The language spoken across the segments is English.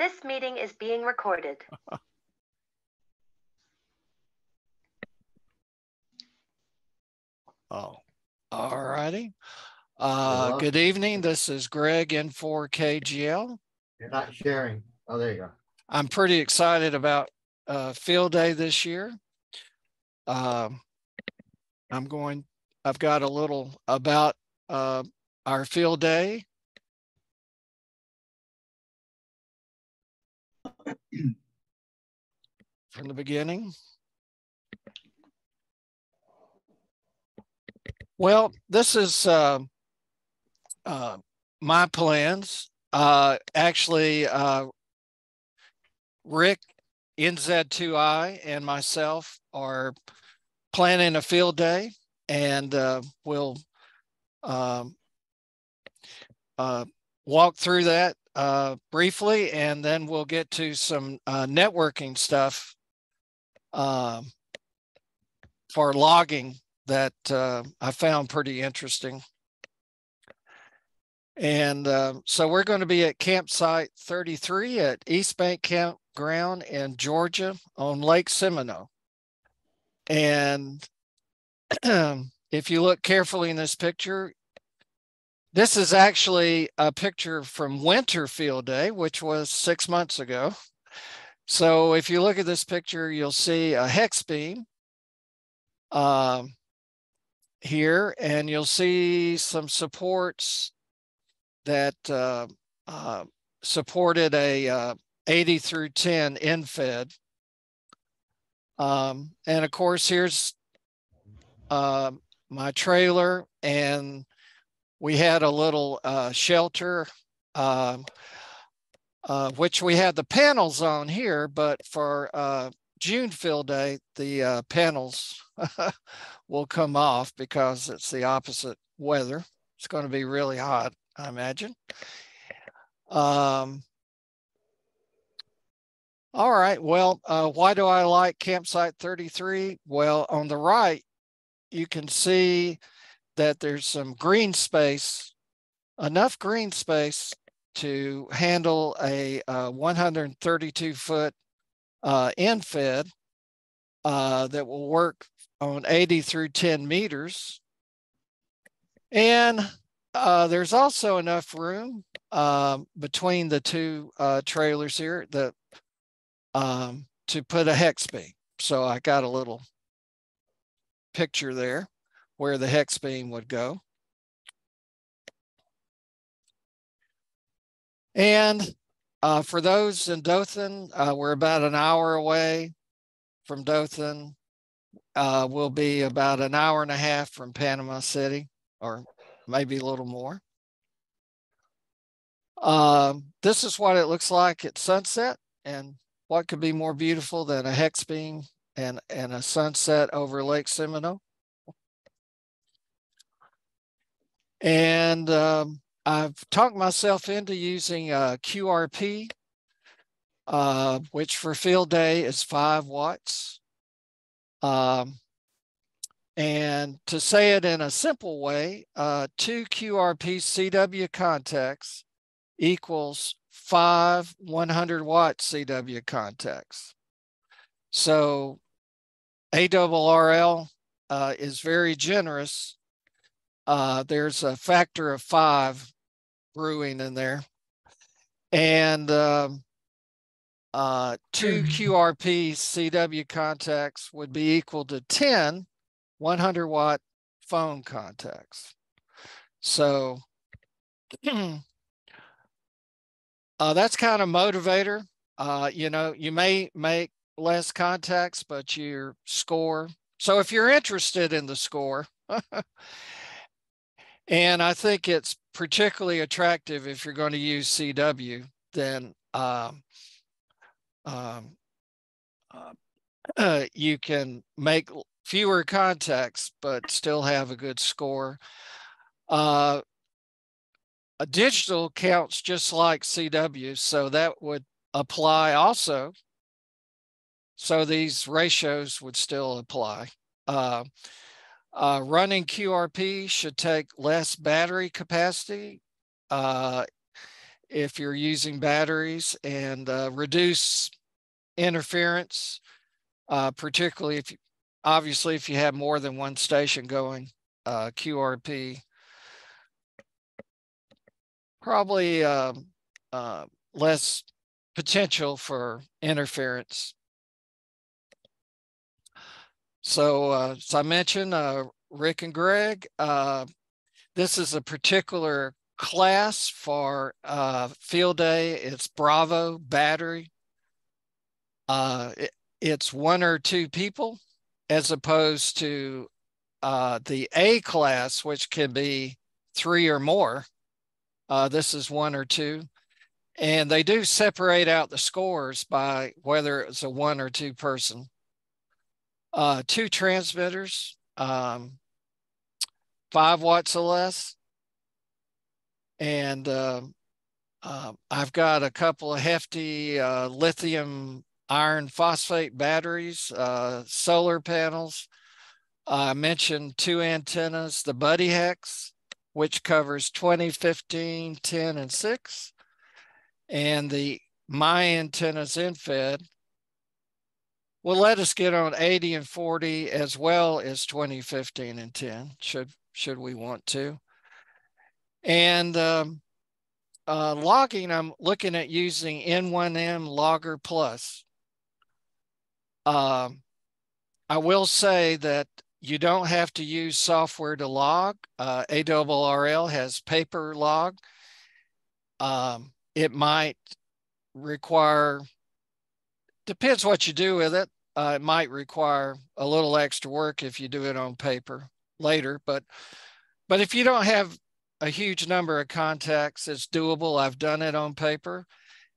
This meeting is being recorded. Oh, all righty. Uh, good evening. This is Greg N4KGL. You're not sharing. Oh, there you go. I'm pretty excited about uh, field day this year. Um, I'm going, I've got a little about uh, our field day. From the beginning. Well, this is uh, uh, my plans. Uh, actually, uh, Rick, NZ2I, and myself are planning a field day, and uh, we'll um, uh, walk through that uh, briefly, and then we'll get to some uh, networking stuff um, for logging that uh, I found pretty interesting. And uh, so we're going to be at campsite 33 at East Bank Campground in Georgia on Lake Seminole. And if you look carefully in this picture, this is actually a picture from Winter Field Day, which was six months ago. So if you look at this picture, you'll see a hex beam um, here, and you'll see some supports that uh, uh, supported a uh, 80 through 10 end-fed. Um, and of course, here's uh, my trailer, and we had a little uh, shelter, um, uh, which we had the panels on here, but for uh, June field day, the uh, panels will come off because it's the opposite weather. It's going to be really hot, I imagine. Um, all right. Well, uh, why do I like campsite 33? Well, on the right, you can see that there's some green space, enough green space to handle a uh, 132 foot uh, end-fed uh, that will work on 80 through 10 meters. And uh, there's also enough room um, between the two uh, trailers here that um, to put a hex beam. So I got a little picture there where the hex beam would go. And uh, for those in Dothan, uh, we're about an hour away from Dothan. Uh, we'll be about an hour and a half from Panama City, or maybe a little more. Um, this is what it looks like at sunset, and what could be more beautiful than a hex beam and, and a sunset over Lake Seminole? And um, I've talked myself into using uh, QRP, uh, which for field day is five watts. Um, and to say it in a simple way, uh, two QRP CW contacts equals five 100 watt CW contacts. So ARRL uh, is very generous uh, there's a factor of five brewing in there. And um, uh, two QRP CW contacts would be equal to 10 100 watt phone contacts. So uh, that's kind of motivator. Uh, you know, you may make less contacts, but your score. So if you're interested in the score, And I think it's particularly attractive if you're going to use CW, then um, um, uh, you can make fewer contacts, but still have a good score. Uh, a digital counts just like CW, so that would apply also. So these ratios would still apply. Uh, uh, running QRP should take less battery capacity. Uh, if you're using batteries and uh, reduce interference, uh, particularly if you, obviously if you have more than one station going, uh, QRP. Probably um, uh, less potential for interference. So, uh, as I mentioned, uh, Rick and Greg, uh, this is a particular class for uh, field day. It's Bravo battery. Uh, it, it's one or two people as opposed to uh, the A class, which can be three or more. This is one or two. And they do separate out the scores by whether it's a one or two person. Uh, two transmitters, um, five watts or less. And uh, uh, I've got a couple of hefty uh, lithium iron phosphate batteries, uh, solar panels. I mentioned two antennas, the Buddy Hex, which covers 20, 15, 10, and 6, and the My Antennas EndFed will let us get on 80 and 40 as well as 20, 15, and 10, should, should we want to. And um, uh, logging, I'm looking at using N1MM Logger Plus. Um, I will say that you don't have to use software to log. Uh, ARRL has paper log. Um, it might require, depends what you do with it. Uh, it might require a little extra work if you do it on paper later, but but if you don't have a huge number of contacts, it's doable. I've done it on paper.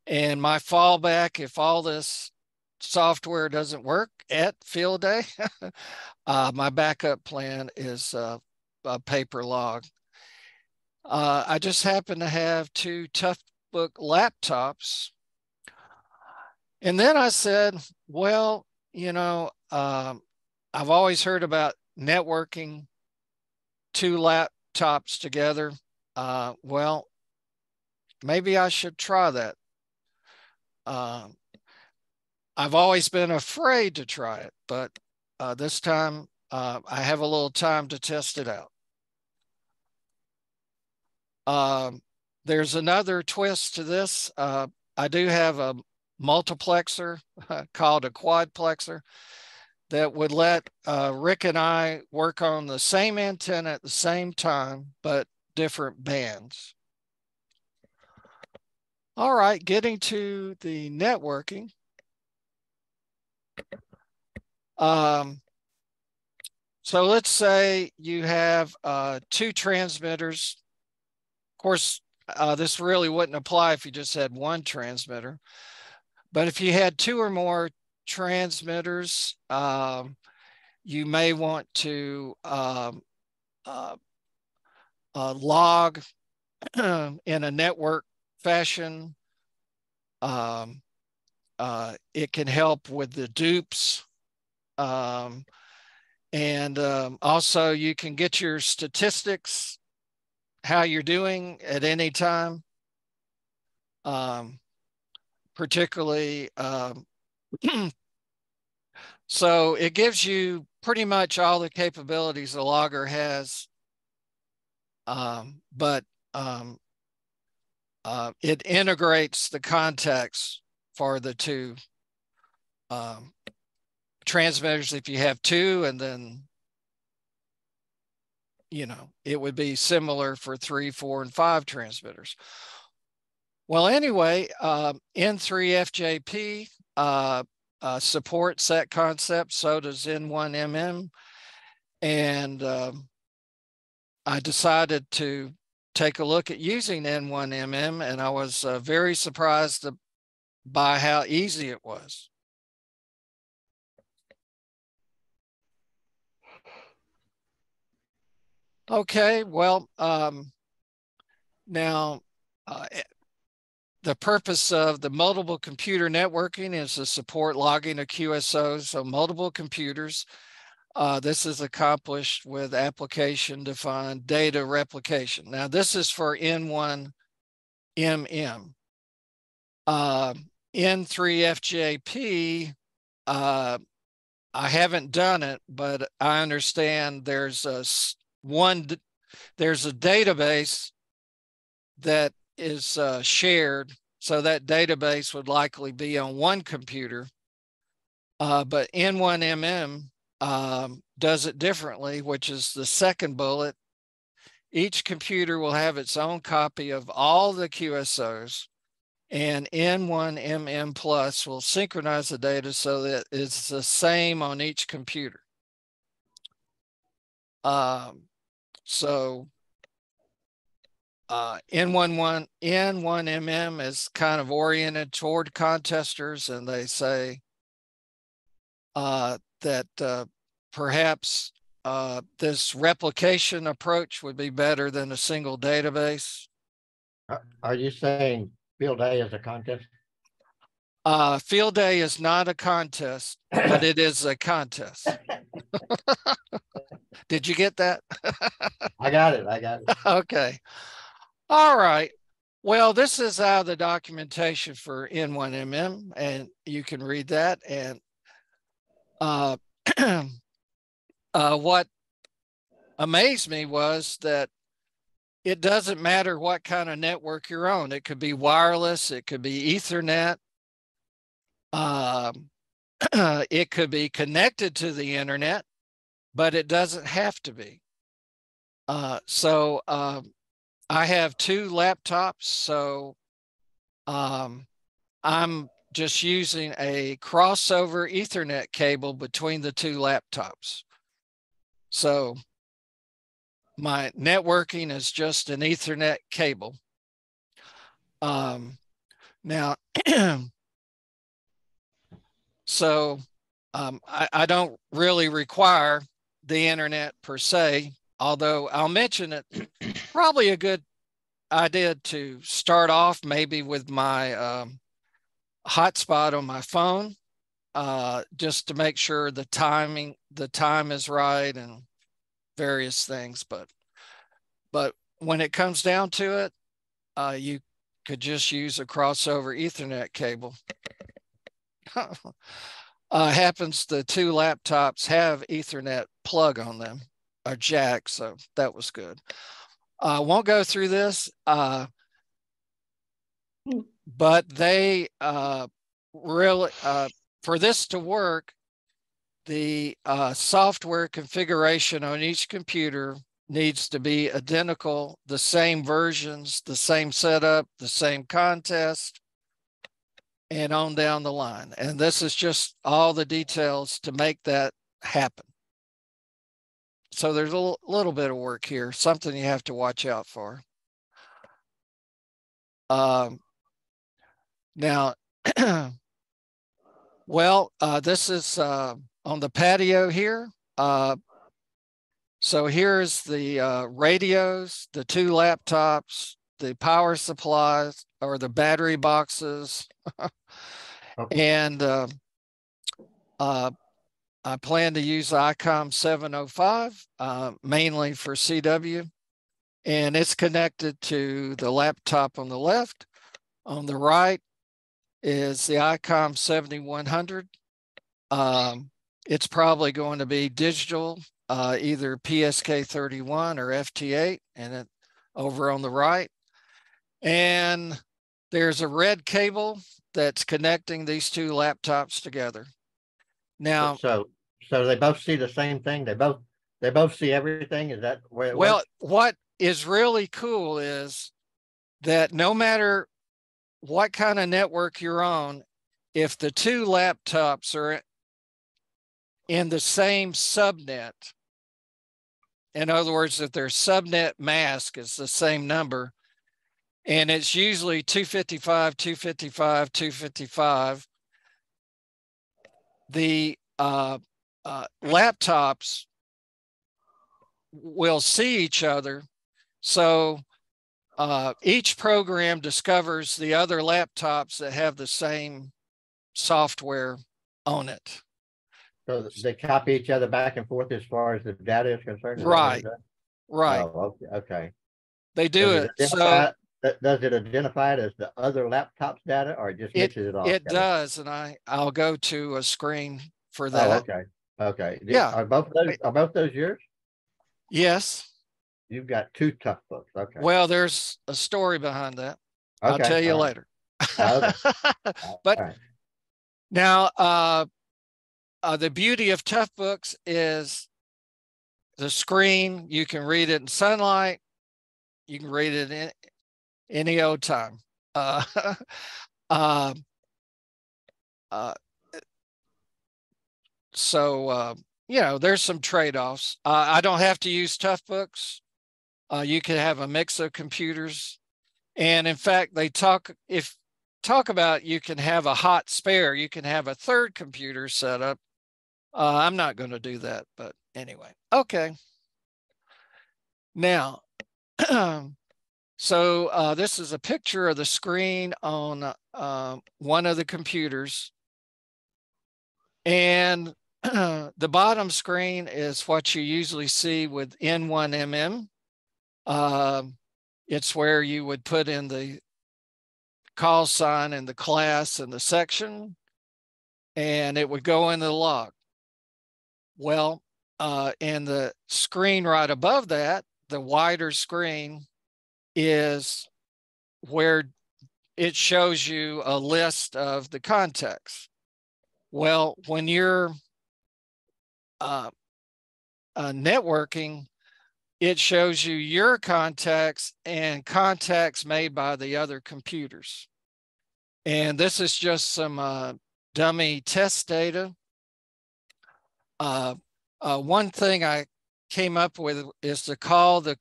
And my fallback, if all this software doesn't work at field day, uh, my backup plan is uh, a paper log. Uh, I just happen to have two Toughbook laptops. And then I said, well, you know, um, I've always heard about networking two laptops together. Uh, well, maybe I should try that. Uh, I've always been afraid to try it, but uh, this time uh, I have a little time to test it out. Um, there's another twist to this. Uh, I do have a multiplexer called a quadplexer that would let uh, Rick and I work on the same antenna at the same time, but different bands. All right, getting to the networking. Um, so let's say you have uh, two transmitters. Of course, uh, this really wouldn't apply if you just had one transmitter. But if you had two or more transmitters, um, you may want to um, uh, uh log in a network fashion. Um, uh, it can help with the dupes. Um, and um, also you can get your statistics, how you're doing at any time. Um, particularly, um, so it gives you pretty much all the capabilities the logger has, um, but um, uh, it integrates the context for the two um, transmitters if you have two and then you know it would be similar for three four and five transmitters well anyway um, n3fjp uh, uh, supports that concept so does n1mm and um, i decided to take a look at using n1mm and i was uh, very surprised by how easy it was. Okay, well, um, now uh, the purpose of the multiple computer networking is to support logging of QSOs, so multiple computers. Uh, this is accomplished with application defined data replication. Now, this is for N1 MM. Uh, N3FJP, uh, I haven't done it, but I understand there's a one, there's a database that is uh, shared. So that database would likely be on one computer. Uh, but N1MM um, does it differently, which is the second bullet. Each computer will have its own copy of all the QSOs and N1MM Plus will synchronize the data so that it's the same on each computer. Um, so uh, N11, N1MM is kind of oriented toward contesters and they say uh, that uh, perhaps uh, this replication approach would be better than a single database. Are- you saying field day is a contest? Uh, field day is not a contest, but it is a contest. Did you get that? I got it, I got it. okay. All right. Well, this is out of the documentation for N1MM, and you can read that. And uh, uh, what amazed me was that it doesn't matter what kind of network you're on. It could be wireless, it could be Ethernet, um, it could be connected to the internet, but it doesn't have to be. Uh, so um, I have two laptops, so um, I'm just using a crossover Ethernet cable between the two laptops. So my networking is just an Ethernet cable. Um, now, so um, I, I don't really require the internet per se, although I'll mention it probably a good idea to start off maybe with my um, hotspot on my phone, uh, just to make sure the timing, the time is right and various things. But, but when it comes down to it, uh, you could just use a crossover ethernet cable. uh, happens the two laptops have ethernet plug on them or jack. So that was good. I uh, won't go through this. Uh, but they uh, really uh, for this to work the uh, software configuration on each computer needs to be identical the same versions the same setup the same contest and on down the line and this is just all the details to make that happen so there's a little bit of work here something you have to watch out for um, now, well, uh, this is uh, on the patio here. Uh, so here's the uh, radios, the two laptops, the power supplies or the battery boxes. okay. And uh, uh, I plan to use ICOM 705 mainly for CW. And it's connected to the laptop on the left. On the right, is the ICOM 7100. Um, it's probably going to be digital, uh, either PSK 31 or FT8, and it over on the right. And there's a red cable that's connecting these two laptops together. Now, so so they both see the same thing. They both they both see everything. Is that where? well, works? what is really cool is that no matter what kind of network you're on, if the two laptops are in the same subnet, in other words, if their subnet mask is the same number, and it's usually 255, 255, 255, the uh, uh, laptops will see each other. So uh, each program discovers the other laptops that have the same software on it. So they copy each other back and forth as far as the data is concerned. Is right. Right. Oh, okay. okay. They do so it. This so Does it identify it as the other laptop's data or it just It- mixes it all? It together? does, and I, I'll go to a screen for Oh, that. okay, okay. Yeah. Are both those, are both those yours? Yes, You've got two tough books, okay. well, there's a story behind that. I'll tell you all right, later. all but- right. Now, uh, uh, the beauty of Tough Books is the screen. You can read it in sunlight. You can read it in any old time. Uh, um, uh, so, uh, you know, there's some trade-offs. Uh, I don't have to use Tough Books. Uh, you can have a mix of computers. And in fact, they talk, if talk about you can have a hot spare, you can have a third computer set up. Uh, I'm not going to do that, but anyway, okay. Now, so uh, this is a picture of the screen on uh, one of the computers. And the bottom screen is what you usually see with N1MM. Um, it's where you would put in the call sign and the class and the section, and it would go in the log. Well, uh, and the screen right above that, the wider screen, is where it shows you a list of the contacts. Well, when you're uh, uh, networking, it shows you your contacts and contacts made by the other computers. And this is just some uh, dummy test data. Uh, uh, one thing I came up with is to call the,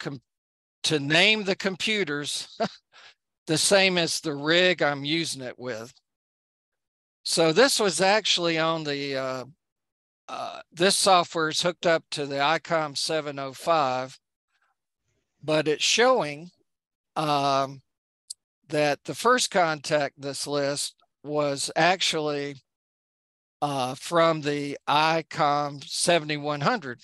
to name the computers the same as the rig I'm using it with. So this was actually on the, uh, this software is hooked up to the ICOM 705 but it's showing um, that the first contact this list was actually uh, from the ICOM 7100.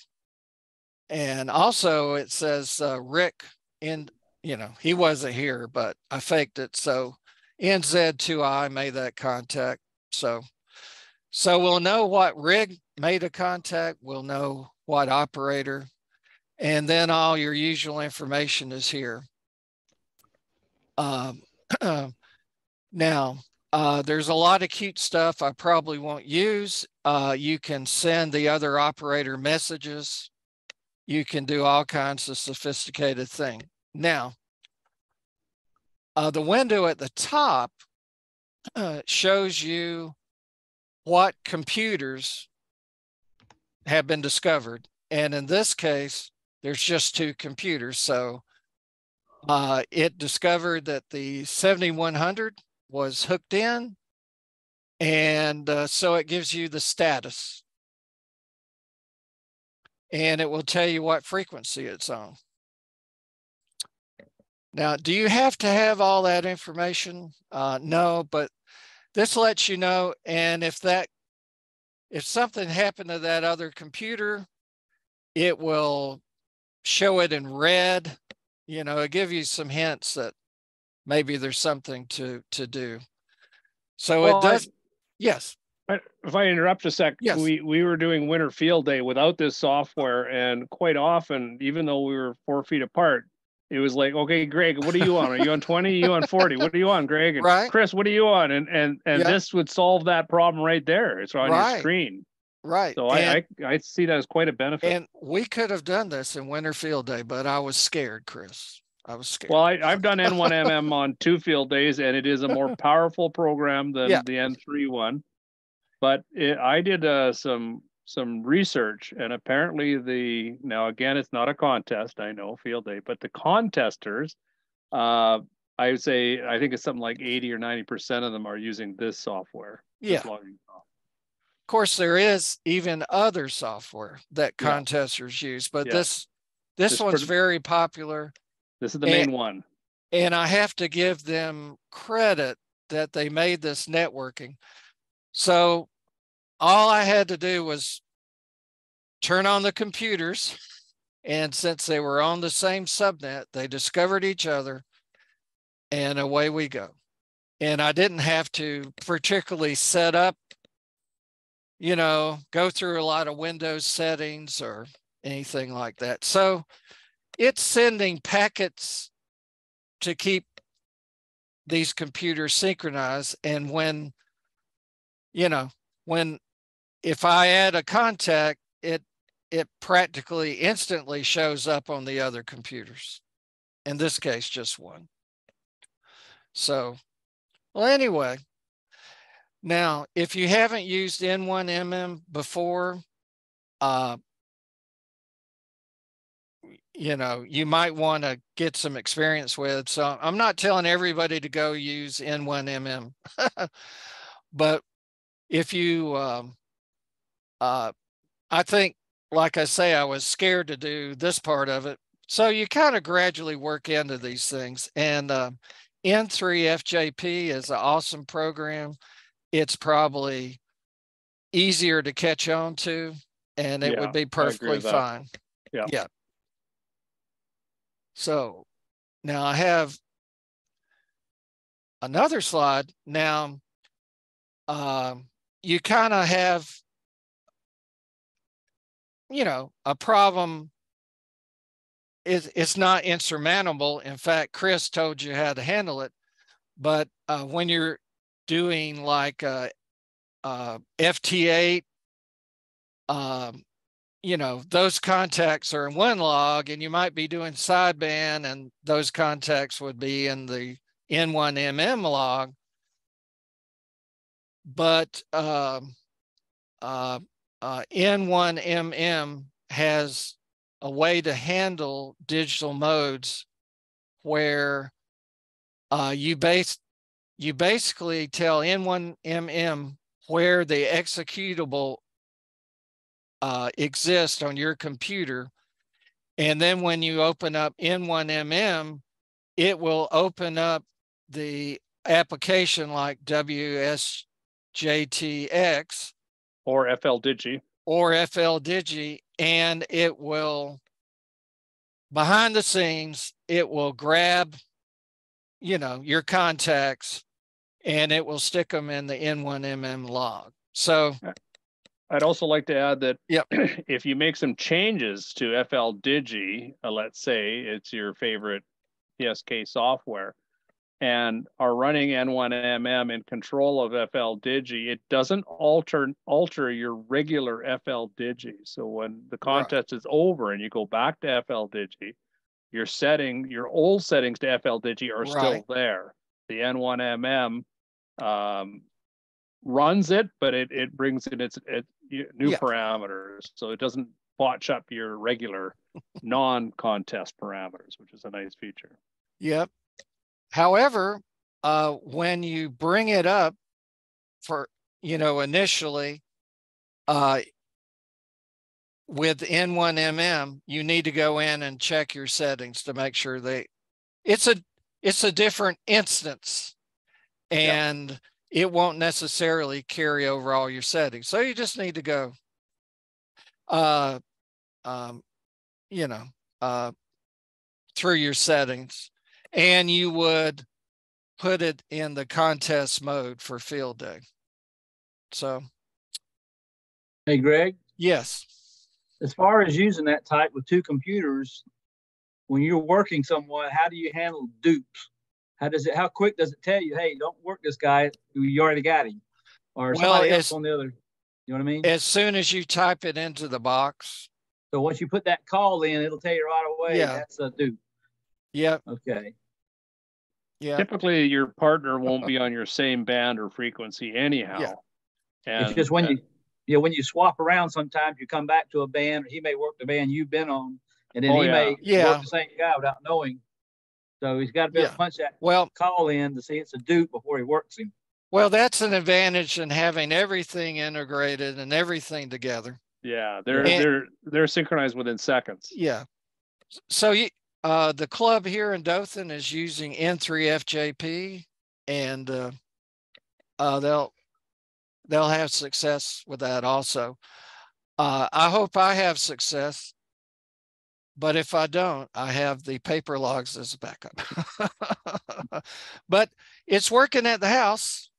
And also it says uh, Rick in, you know, he wasn't here, but I faked it. So NZ2I made that contact. So, so we'll know what rig made a contact. We'll know what operator and then all your usual information is here. Um, now, uh, there's a lot of cute stuff I probably won't use. Uh, you can send the other operator messages. You can do all kinds of sophisticated thing. Now, uh, the window at the top uh, shows you what computers have been discovered. And in this case, there's just two computers. So uh, it discovered that the 7100 was hooked in. And uh, so it gives you the status. And it will tell you what frequency it's on. Now, do you have to have all that information? Uh, no, but this lets you know. And if that, if something happened to that other computer, it will show it in red. You know, it give you some hints that maybe there's something to to do. So Well, it I- does. yes. I- If I interrupt a sec, Yes. we, we were doing winter field day without this software and quite often, even though we were four feet apart, it was like, okay, Greg, what are you on? Are you on twenty? Are you on forty? What are you on, Greg? And Right. Chris, what are you on? And, and, and Yeah. this would solve that problem right there. It's on Right. your screen. Right. So and, I, I, I see that as quite a benefit. and we could have done this in winter field day, but I was scared, Chris. I was scared. Well, I, I've done N1MM on two field days and it is a more powerful program than Yeah. the N3 one. But it, I did uh, some some research and apparently the now again it's not a contest I know field day but the contesters uh I would say I think it's something like 80 or 90 percent of them are using this software. this yeah. logging software. Of course, there is even other software that Yeah. contesters use, but Yeah. this this This one's very popular. This is the And- main one. And I have to give them credit that they made this networking. So all I had to do was turn on the computers. And since they were on the same subnet, they discovered each other. and away we go. And I didn't have to particularly set up, you know, go through a lot of Windows settings or anything like that. So it's sending packets to keep these computers synchronized. And when, you know, when if I add a contact, it it practically instantly shows up on the other computers. In this case, just one. So, well, anyway, now if you haven't used N1MM before, uh, you know, you might want to get some experience with. So I'm not telling everybody to go use N1MM, but if you, um, uh, I think, like I say, I was scared to do this part of it. So you kind of gradually work into these things. And uh, N3FJP is an awesome program. It's probably easier to catch on to, and it Yeah, would be perfectly fine. Yeah. Yeah. So now I have another slide. Now, um, you kind of have, you know, a problem. It's, it's not insurmountable. In fact, Chris told you how to handle it. But uh, when you're doing like uh, uh, FT8, um, you know, those contacts are in one log and you might be doing sideband and those contacts would be in the N1MM log. But um, uh, uh, N1MM has a way to handle digital modes where uh, you base you basically tell N1MM where the executable uh, exist on your computer. And then when you open up N1MM, it will open up the application like WSJTX Or FL Digi. or FL Digi, and it will, behind the scenes, it will grab, you know, your contacts and it will stick them in the N1MM log. So, I'd also like to add that Yep. if you make some changes to FL Digi, uh, let's say it's your favorite PSK software, and are running N1MM in control of FL Digi, it doesn't alter alter your regular FL Digi. So when the contest is over and you go back to FL Digi, your setting, your old settings to FL Digi are still there. The N1MM um, runs it, but it, it brings in its, it, y- new Yeah. parameters. So it doesn't botch up your regular non-contest parameters, which is a nice feature. Yep. However, uh, when you bring it up for, you know, initially, uh, with N1MM, you need to go in and check your settings to make sure they, it's a, it's a different instance. And it won't necessarily carry over all your settings. So you just need to go, uh, um, you know, uh, through your settings and you would put it in the contest mode for field day. So, Hey, Greg, yes. as far as using that type with two computers, when you're working someone, how do you handle dupes? How does it, how quick does it tell you, hey, don't work this guy, you already got him? Or Well, somebody else on the other, you know what I mean? As soon as you type it into the box. So once you put that call in, it'll tell you right away, Yeah. that's a dupe. Yep. Okay. Yep. Typically, your partner won't be on your same band or frequency anyhow. It's And just when uh, you, you know, when you swap around, sometimes you come back to a band, or he may work the band you've been on, and then Oh, he yeah. may Yeah. work the same guy without knowing. So he's got to be able Yeah. to punch that Well, call in to see it's a dupe before he works him. well, that's an advantage in having everything integrated and everything together. Yeah, they're And- they're they're synchronized within seconds. Yeah. So you, uh, the club here in Dothan is using N3FJP and, uh, uh, they'll, they'll have success with that also. Uh, I hope I have success. but if I don't, I have the paper logs as a backup. but it's working at the house.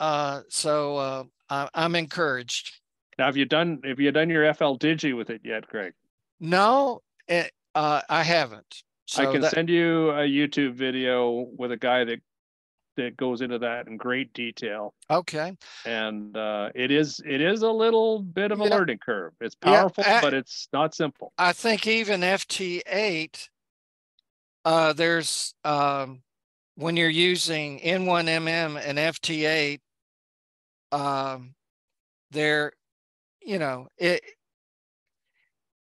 Uh, so uh, I, I'm encouraged. Now, have you done, have you done your FL Digi with it yet, Greg? No, it, uh, I haven't. I can that- send you a YouTube video with a guy that, that goes into that in great detail. Okay. And, uh, it is, it is a little bit of a Yeah. learning curve. It's Yeah, powerful, I- but it's not simple. I think even FT8, uh, there's, um, when you're using N1MM and FT8, um, there, you know, it,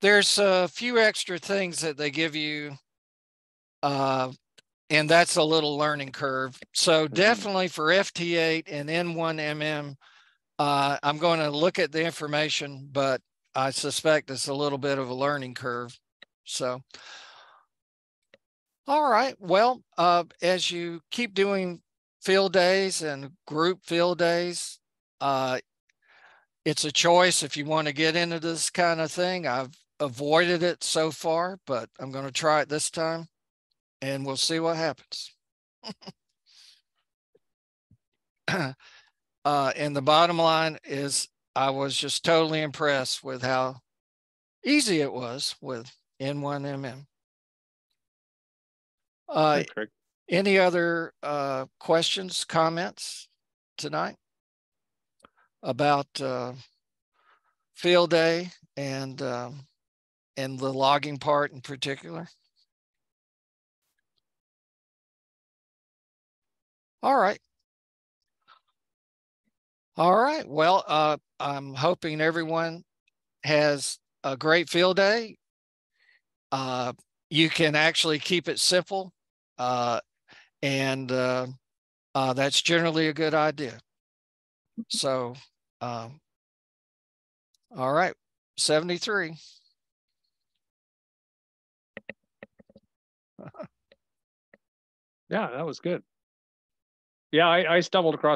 there's a few extra things that they give you. Uh, and that's a little learning curve. So definitely for FT8 and N1MM, uh, I'm going to look at the information, but I suspect it's a little bit of a learning curve. So, all right. Well, uh, as you keep doing field days and group field days, uh, it's a choice if you want to get into this kind of thing. I've avoided it so far, but I'm going to try it this time and we'll see what happens. uh, and the bottom line is I was just totally impressed with how easy it was with N1MM. Uh, any other uh, questions, comments tonight about uh, field day and um, and the logging part in particular? All right. All right. Well, uh, I'm hoping everyone has a great field day. Uh, you can actually keep it simple. Uh, and uh, uh, that's generally a good idea. So, um, all right, 73. Yeah, that was good. Yeah, I, I stumbled across